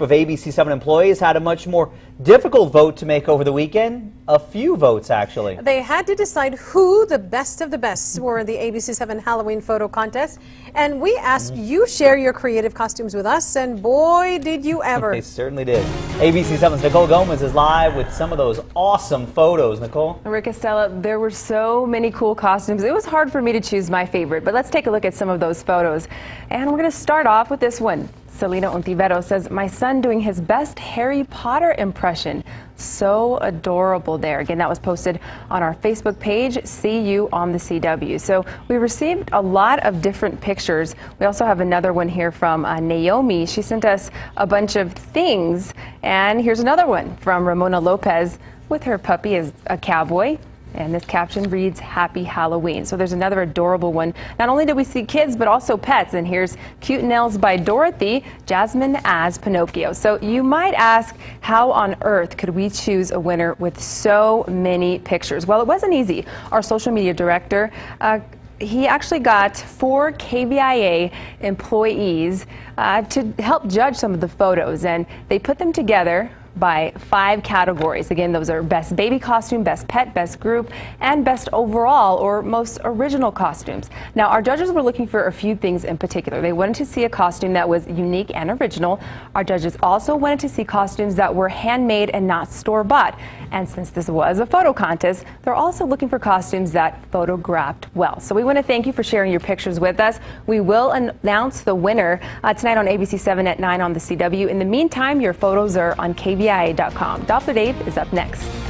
of ABC7 employees had a much more difficult vote to make over the weekend. A few votes, actually. They had to decide who the best of the best were in the ABC7 Halloween photo contest. And we asked mm -hmm. you share your creative costumes with us, and boy, did you ever. they certainly did. ABC7's Nichole Gomez is live with some of those awesome photos. Nichole? Rick Estela, there were so many cool costumes. It was hard for me to choose my favorite, but let's take a look at some of those photos. And we're going to start off with this one. Selena Ontivero says, My son doing his best Harry Potter impression. So adorable there. Again, that was posted on our Facebook page, See You on the CW. So we received a lot of different pictures. We also have another one here from uh, Naomi. She sent us a bunch of things. And here's another one from Ramona Lopez with her puppy as a cowboy. And this caption reads, Happy Halloween. So there's another adorable one. Not only did we see kids, but also pets. And here's Cute Nails by Dorothy, Jasmine as Pinocchio. So you might ask, how on earth could we choose a winner with so many pictures? Well, it wasn't easy. Our social media director, uh, he actually got four KVIA employees uh, to help judge some of the photos, and they put them together by five categories. Again, those are best baby costume, best pet, best group, and best overall or most original costumes. Now, our judges were looking for a few things in particular. They wanted to see a costume that was unique and original. Our judges also wanted to see costumes that were handmade and not store-bought. And since this was a photo contest, they're also looking for costumes that photographed well. So we want to thank you for sharing your pictures with us. We will announce the winner uh, tonight on ABC 7 at 9 on the CW. In the meantime, your photos are on KVIA.com. Doppler Dave is up next.